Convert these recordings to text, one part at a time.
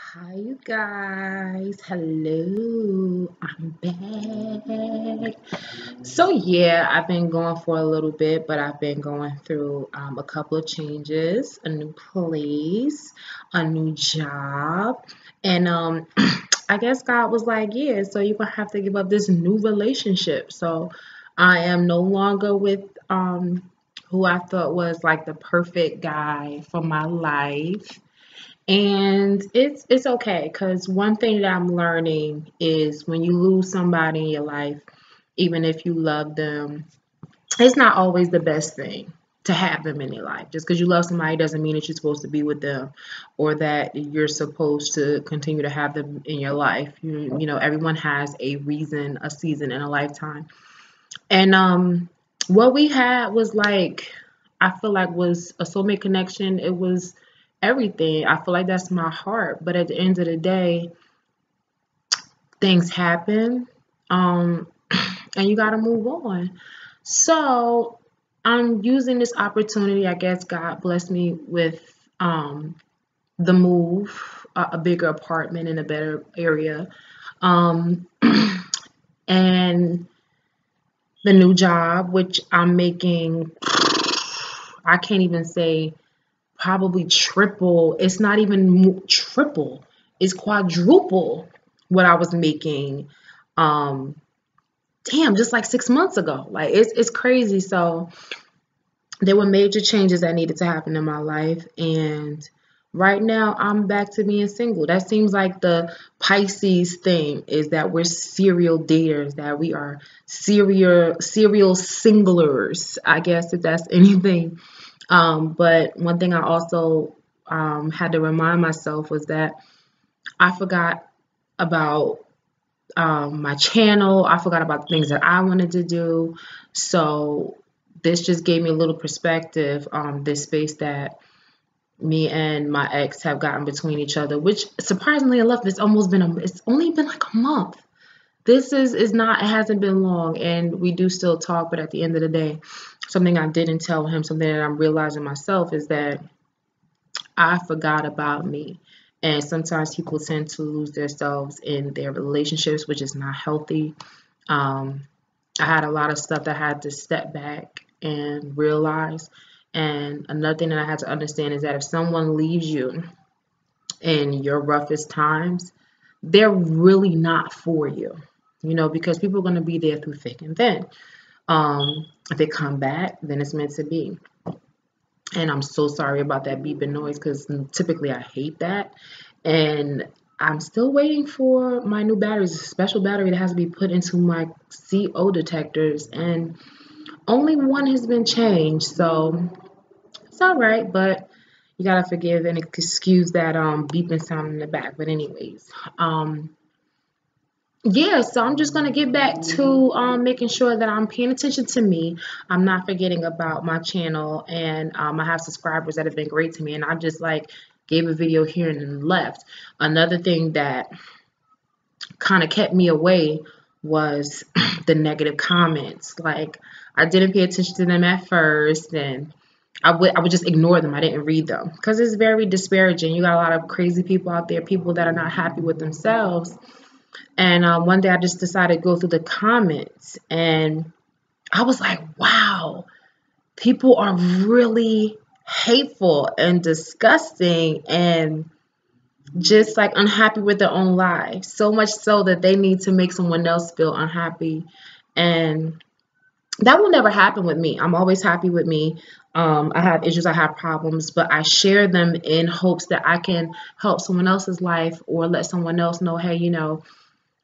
Hi, you guys. Hello. I'm back. So, yeah, I've been going for a little bit, but I've been going through um, a couple of changes, a new place, a new job. And um, I guess God was like, yeah, so you're going to have to give up this new relationship. So, I am no longer with um, who I thought was like the perfect guy for my life and it's it's okay because one thing that I'm learning is when you lose somebody in your life, even if you love them, it's not always the best thing to have them in your life. Just because you love somebody doesn't mean that you're supposed to be with them or that you're supposed to continue to have them in your life. You, you know, everyone has a reason, a season, and a lifetime. And um, what we had was like, I feel like was a soulmate connection. It was everything. I feel like that's my heart. But at the end of the day, things happen. Um, and you got to move on. So I'm using this opportunity. I guess God blessed me with um, the move, a, a bigger apartment in a better area. Um, and the new job, which I'm making, I can't even say probably triple. It's not even triple. It's quadruple what I was making. Um, damn, just like six months ago. Like it's it's crazy. So there were major changes that needed to happen in my life, and right now I'm back to being single. That seems like the Pisces thing is that we're serial daters, that we are serial serial singlers. I guess if that's anything. Um, but one thing I also um, had to remind myself was that I forgot about um, my channel. I forgot about the things that I wanted to do. So this just gave me a little perspective on this space that me and my ex have gotten between each other, which surprisingly enough, it's almost been a, it's only been like a month. This is is not it hasn't been long, and we do still talk, but at the end of the day, something I didn't tell him, something that I'm realizing myself is that I forgot about me. And sometimes people tend to lose themselves in their relationships, which is not healthy. Um, I had a lot of stuff that I had to step back and realize. And another thing that I had to understand is that if someone leaves you in your roughest times, they're really not for you, you know, because people are going to be there through thick and thin. Um, if they come back, then it's meant to be. And I'm so sorry about that beeping noise because typically I hate that. And I'm still waiting for my new batteries, a special battery that has to be put into my CO detectors. And only one has been changed. So it's all right, but you gotta forgive and excuse that um beeping sound in the back. But anyways, um yeah, so I'm just gonna get back to um, making sure that I'm paying attention to me. I'm not forgetting about my channel, and um, I have subscribers that have been great to me, and I just like gave a video here and left. Another thing that kind of kept me away was the negative comments. Like I didn't pay attention to them at first, and I would I would just ignore them. I didn't read them because it's very disparaging. You got a lot of crazy people out there, people that are not happy with themselves and um, one day I just decided to go through the comments and I was like, wow, people are really hateful and disgusting and just like unhappy with their own lives. So much so that they need to make someone else feel unhappy. And that will never happen with me. I'm always happy with me. Um, I have issues, I have problems, but I share them in hopes that I can help someone else's life or let someone else know, hey, you know,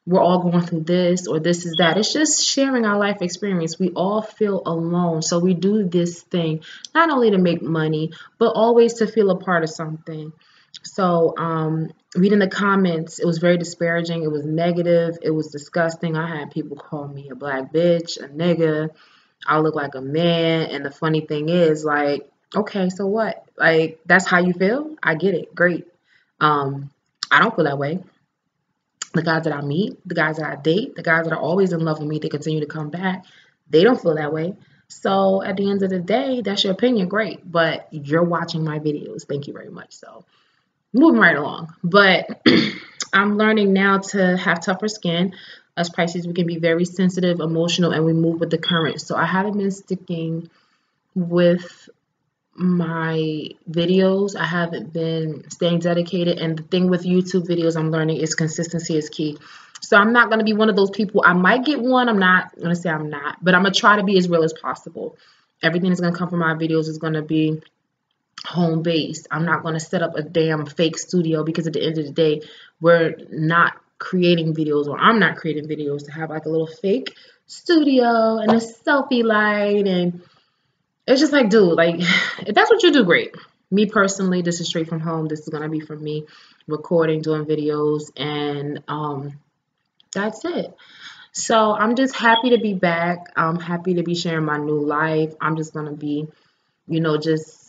we're all going through this or this is that. It's just sharing our life experience. We all feel alone. So we do this thing not only to make money, but always to feel a part of something. So, um, reading the comments, it was very disparaging. It was negative. It was disgusting. I had people call me a black bitch, a nigga. I look like a man. And the funny thing is, like, okay, so what? Like, that's how you feel? I get it. Great. Um, I don't feel that way the guys that I meet, the guys that I date, the guys that are always in love with me, they continue to come back. They don't feel that way. So at the end of the day, that's your opinion, great. But you're watching my videos. Thank you very much. So moving right along. But I'm learning now to have tougher skin. As Pisces, we can be very sensitive, emotional, and we move with the current. So I haven't been sticking with my videos. I haven't been staying dedicated. And the thing with YouTube videos I'm learning is consistency is key. So I'm not going to be one of those people. I might get one. I'm not going to say I'm not. But I'm going to try to be as real as possible. Everything that's going to come from my videos is going to be home based. I'm not going to set up a damn fake studio because at the end of the day, we're not creating videos or I'm not creating videos to have like a little fake studio and a selfie light and it's just like dude like if that's what you do great. Me personally this is straight from home. This is gonna be from me recording doing videos and um that's it. So i'm just happy to be back. I'm happy to be sharing my new life. I'm just gonna be you know just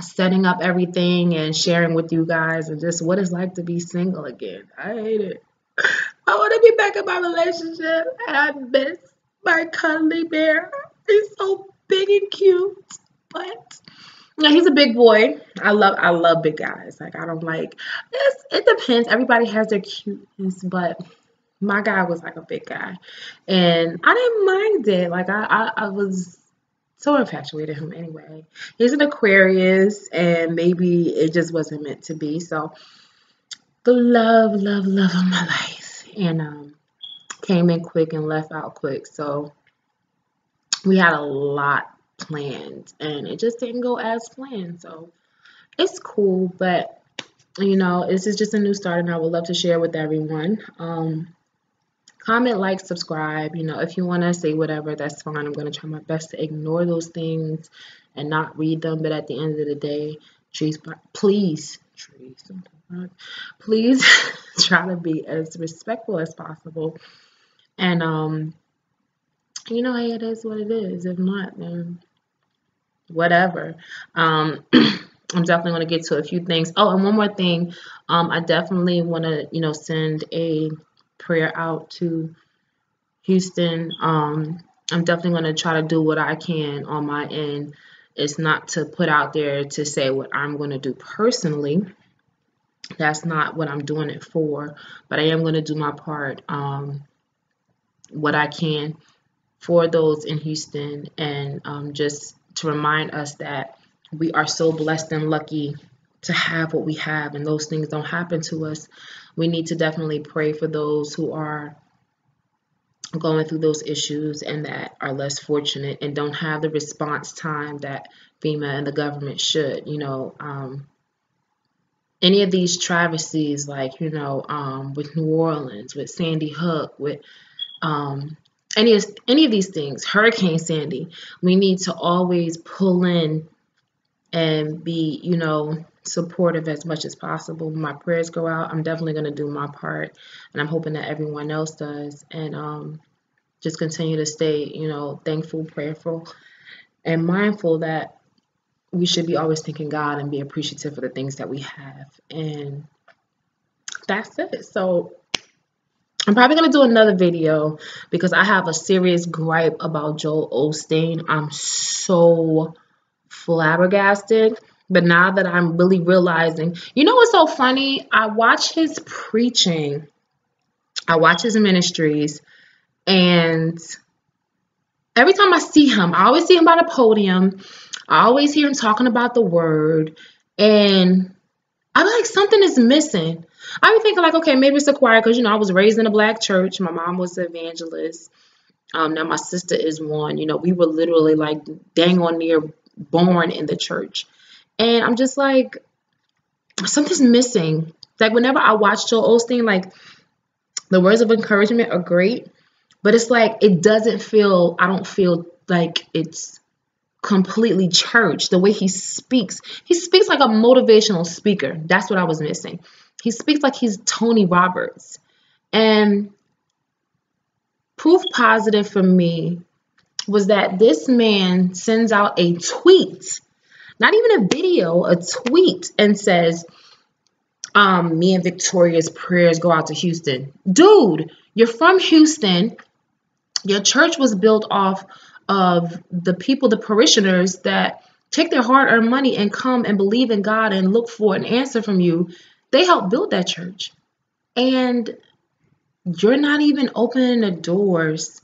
setting up everything and sharing with you guys and just what it's like to be single again. I hate it. I want to be back in my relationship and i miss my cuddly bear. He's so big and cute but yeah, he's a big boy. I love I love big guys. Like I don't like it's, it depends. Everybody has their cuteness, but my guy was like a big guy, and I didn't mind it. Like I I, I was so infatuated him anyway. He's an Aquarius, and maybe it just wasn't meant to be. So the love, love, love of my life, and um, came in quick and left out quick. So we had a lot planned and it just didn't go as planned. So it's cool, but you know, this is just a new start and I would love to share with everyone. Um, comment, like, subscribe. You know, if you want to say whatever, that's fine. I'm going to try my best to ignore those things and not read them. But at the end of the day, trees, please, trees, please try to be as respectful as possible. And, um, you know, hey, it is what it is. If not, then whatever. Um, I'm definitely going to get to a few things. Oh, and one more thing. Um, I definitely want to, you know, send a prayer out to Houston. Um, I'm definitely going to try to do what I can on my end. It's not to put out there to say what I'm going to do personally. That's not what I'm doing it for. But I am going to do my part, um, what I can for those in Houston and um, just to remind us that we are so blessed and lucky to have what we have and those things don't happen to us. We need to definitely pray for those who are going through those issues and that are less fortunate and don't have the response time that FEMA and the government should. You know, um, any of these travesties, like, you know, um, with New Orleans, with Sandy Hook, with um, any of any of these things, Hurricane Sandy, we need to always pull in and be, you know, supportive as much as possible. My prayers go out. I'm definitely going to do my part, and I'm hoping that everyone else does. And um, just continue to stay, you know, thankful, prayerful, and mindful that we should be always thanking God and be appreciative for the things that we have. And that's it. So I'm probably going to do another video because I have a serious gripe about Joel Osteen. I'm so flabbergasted. But now that I'm really realizing, you know what's so funny? I watch his preaching, I watch his ministries, and every time I see him, I always see him by the podium. I always hear him talking about the word, and I'm like, something is missing. I be thinking like, okay, maybe it's a choir because you know I was raised in a black church. My mom was an evangelist. Um, now my sister is one. You know, we were literally like dang on near born in the church, and I'm just like, something's missing. Like whenever I watch Joel Osteen, like the words of encouragement are great, but it's like it doesn't feel. I don't feel like it's completely church the way he speaks he speaks like a motivational speaker that's what i was missing he speaks like he's Tony Robbins. And proof positive for me was that this man sends out a tweet, not even a video, a tweet, and says, um, me and Victoria's prayers go out to Houston. Dude, you're from Houston. Your church was built off of the people, the parishioners that take their hard earned money and come and believe in God and look for an answer from you, they help build that church. And you're not even opening the doors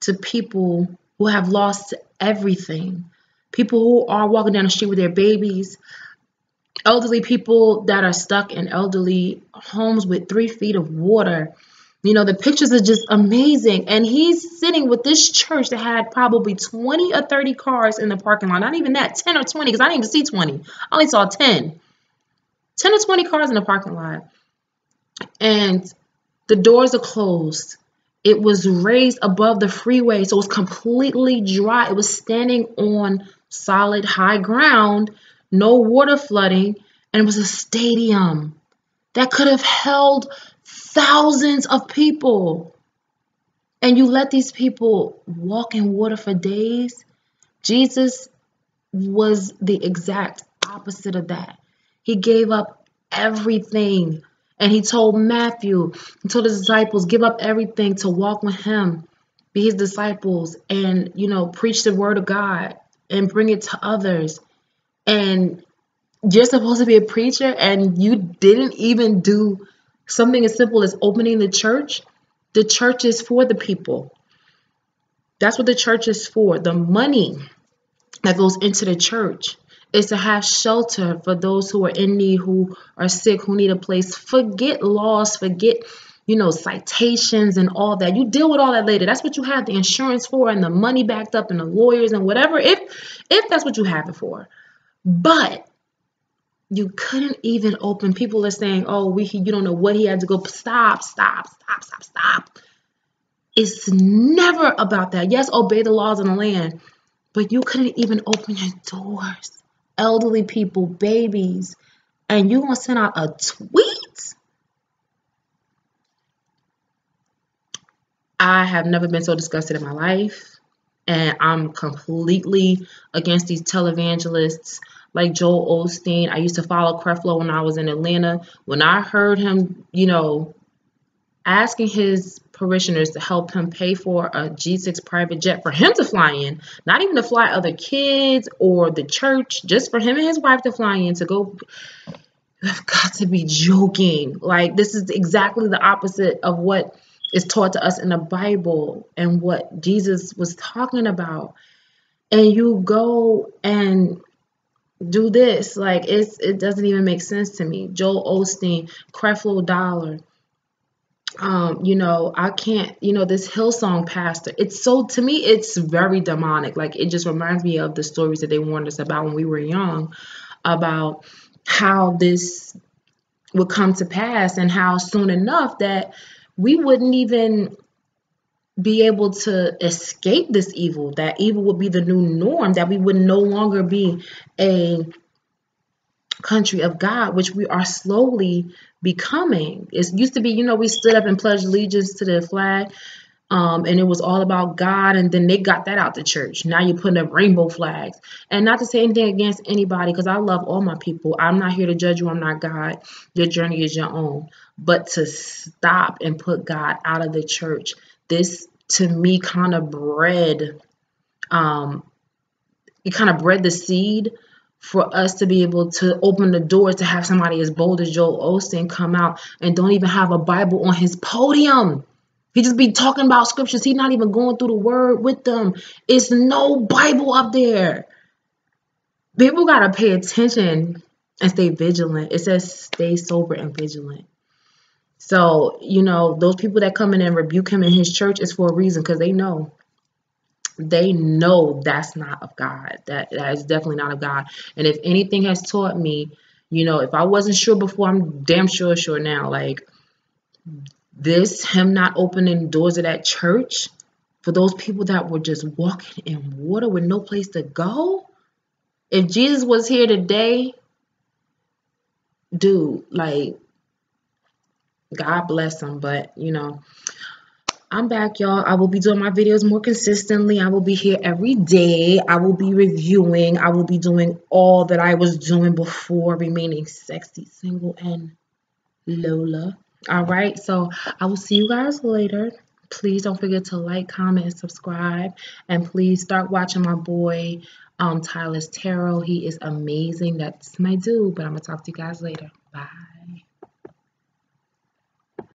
to people who have lost everything. People who are walking down the street with their babies, elderly people that are stuck in elderly homes with three feet of water. You know, the pictures are just amazing. And he's sitting with this church that had probably 20 or 30 cars in the parking lot. Not even that, 10 or 20, because I didn't even see 20. I only saw 10. 10 or 20 cars in the parking lot. And the doors are closed. It was raised above the freeway, so it was completely dry. It was standing on solid high ground, no water flooding, and it was a stadium that could have held thousands of people. And you let these people walk in water for days. Jesus was the exact opposite of that. He gave up everything. And he told Matthew, he told his disciples, give up everything to walk with him, be his disciples, and, you know, preach the word of God and bring it to others. And you're supposed to be a preacher and you didn't even do something as simple as opening the church. The church is for the people. That's what the church is for. The money that goes into the church is to have shelter for those who are in need, who are sick, who need a place. Forget laws, forget, you know, citations and all that. You deal with all that later. That's what you have the insurance for and the money backed up and the lawyers and whatever, if if that's what you have it for. But you couldn't even open. People are saying, "Oh, we you don't know what he had to go." Stop, stop, stop, stop, stop. It's never about that. Yes, obey the laws of the land, but you couldn't even open your doors elderly people, babies, and you're going to send out a tweet? I have never been so disgusted in my life. And I'm completely against these televangelists like Joel Osteen. I used to follow Creflo when I was in Atlanta. When I heard him, you know, asking his parishioners to help him pay for a G6 private jet for him to fly in, not even to fly other kids or the church, just for him and his wife to fly in to go. I've got to be joking. Like, this is exactly the opposite of what is taught to us in the Bible and what Jesus was talking about. And you go and do this. Like, it's it doesn't even make sense to me. Joel Osteen, Creflo Dollar um, you know, I can't, you know, this Hillsong pastor, it's so, to me, it's very demonic. Like, it just reminds me of the stories that they warned us about when we were young about how this would come to pass and how soon enough that we wouldn't even be able to escape this evil, that evil would be the new norm, that we would no longer be a country of God, which we are slowly becoming. It used to be, you know, we stood up and pledged allegiance to the flag. Um, and it was all about God, and then they got that out the church. Now you're putting up rainbow flags, and not to say anything against anybody, because I love all my people. I'm not here to judge you. I'm not God. Your journey is your own. But to stop and put God out of the church, this to me kind of bred, um, it kind of bred the seed for us to be able to open the doors to have somebody as bold as Joel Osteen come out and don't even have a Bible on his podium. He just be talking about scriptures. He's not even going through the word with them. It's no Bible up there. People got to pay attention and stay vigilant. It says stay sober and vigilant. So, you know, those people that come in and rebuke him in his church is for a reason because they know they know that's not of God. That that is definitely not of God. And if anything has taught me, you know, if I wasn't sure before, I'm damn sure sure now. Like this, him not opening doors of that church for those people that were just walking in water with no place to go. If Jesus was here today, dude, like God bless him, but you know, I'm back, y'all. I will be doing my videos more consistently. I will be here every day. I will be reviewing. I will be doing all that I was doing before remaining sexy, single, and Lola. All right. So I will see you guys later. please don't forget to like, comment, and subscribe. And please start watching my boy um, Tyler's Tarot. He is amazing. That's my dude. But I'm going to talk to you guys later. Bye.